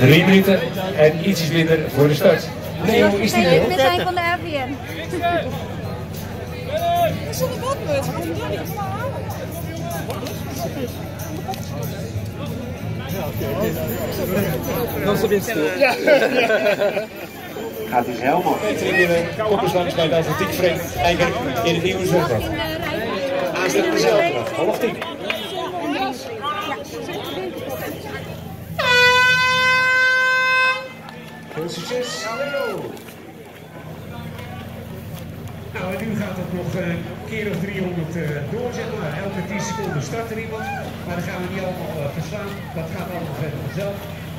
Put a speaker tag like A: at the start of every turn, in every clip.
A: Drie minuten en ietsjes minder voor de start. Leo is die?
B: We zijn van de AVN.
C: Is er een badmuts? Wat doe je?
D: Dan ze dit stil.
A: Gaat hij helemaal. Koppers langs bij de atletiekvereniging Eiker in het nieuwe zwembad. Aansluit dezelfde. Half tien. Succes.
E: Nou, nu gaat het nog een keer of 300 uh, doorzetten. Nou, elke 10 seconden start er iemand. Maar dan gaan we niet allemaal uh, verslaan. Dat gaat allemaal verder vanzelf.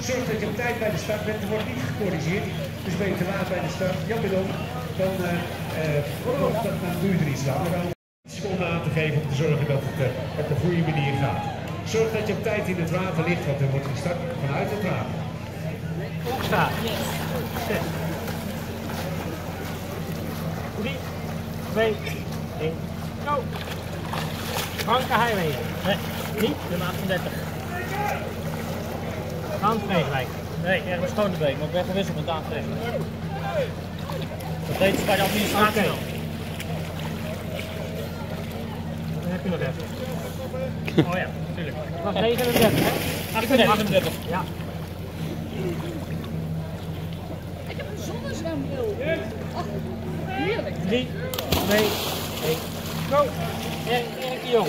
E: Zorg dat je op tijd bij de start bent. Er wordt niet gecorrigeerd. Dus ben je te laat bij de start, jammer dan, dan, uh, dan, dan je er iets aan. Maar seconden aan te geven om te zorgen dat het op de goede manier gaat. Zorg dat je op tijd in het water ligt, want er wordt gestart vanuit het water.
F: Opstaan. Drie, twee, één, go! Franke Highway. Nee, niet, nummer 38. Gaan twee gelijk. Nee, ergens Schoondebeek, maar ik ben gewisseld met Daan Vrees. Dat deed ze bij de administratie okay. Dan heb je nog even. Oh ja, natuurlijk. Het was 39, hè? 38. 38. Ja.
C: Ik heb een zonnezwembril. Ach, heerlijk.
F: 3, 2, 1, go! Erik, Erik de Jong.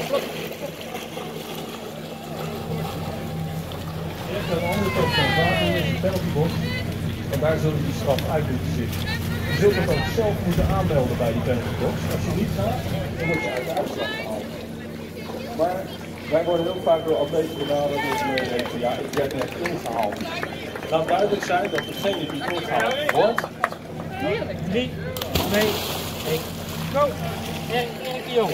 G: Eerst aan de andere kant van het water is een penaltybox. En daar zullen die straf uit moeten zitten. Je zult het ook zelf moeten aanmelden bij die penaltybox. Als je niet gaat, dan word je uit de uitslag gehaald. Maar wij worden heel vaak door atleten benaderd dat ze denken, ja, ik werd net ingehaald. Laat duidelijk zijn dat degene die ingehaald wordt,
F: 3, 2, 1, go! Erik, Erik de Jong.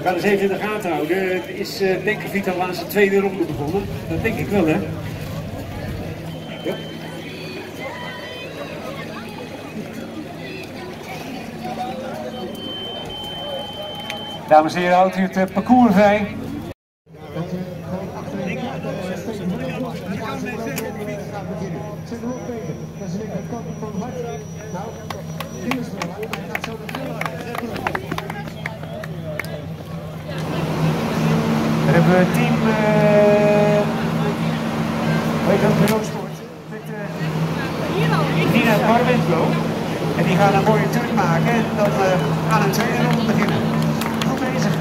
E: We gaan eens even in de gaten houden. Is uh, denk ik de laatste tweede ronde begonnen. Dat denk ik wel, hè? Ja. Dames en heren, houdt u het uh, parcours vrij. Dan hebben we team uh, weet dat bureausport met uh, Nina Barwentlo. En die gaan een mooie turn maken en dan uh, aan een tweede ronde beginnen. Goed bezig.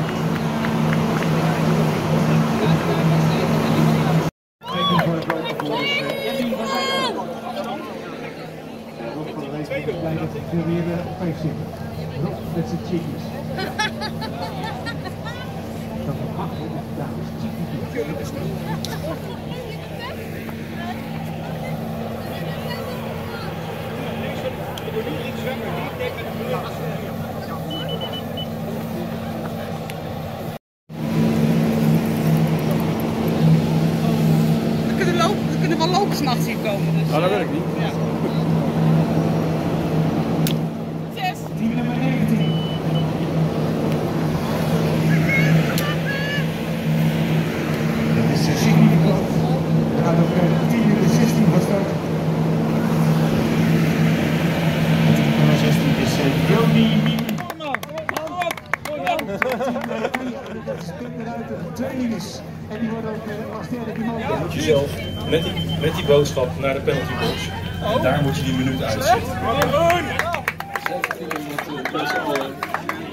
E: Rob van de Wees is blij dat ik weer op vijf zit. Rob met zijn chickies.
C: We kunnen, wel lopen s'nachts hier komen. Dus,
G: Nou, dat weet ik niet.
C: Ja. Zes.
E: Team nummer 19. Dat is uh, significant. We gaan ook uh, 10 uur 16 van start. Nummer 16 is uh, Jody Miem. Dat is inderdaad een tweede is. En die wordt ook uh, als derde iemand.
G: Dan moet je zelf met die, met die boodschap naar de penaltybox. En daar moet je die minuut uitzetten. Wel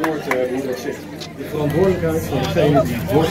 G: wordt, uh, hoe dat zegt, de verantwoordelijkheid van degene die wordt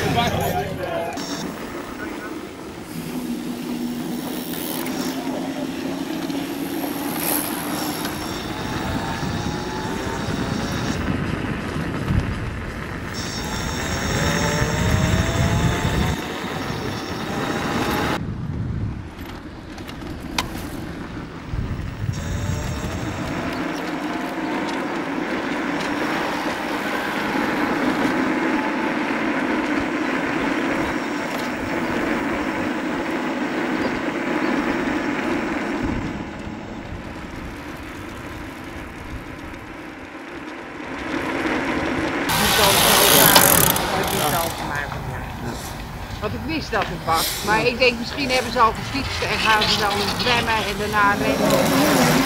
B: is dat een. Maar ik denk misschien hebben ze al gefietst en gaan ze dan zwemmen en daarna rennen.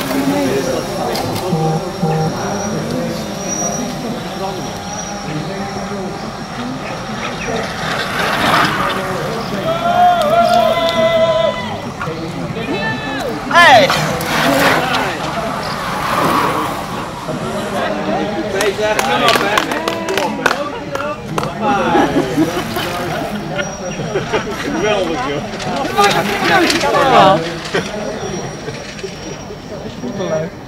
G: Geweldig joh.
F: Superleuk.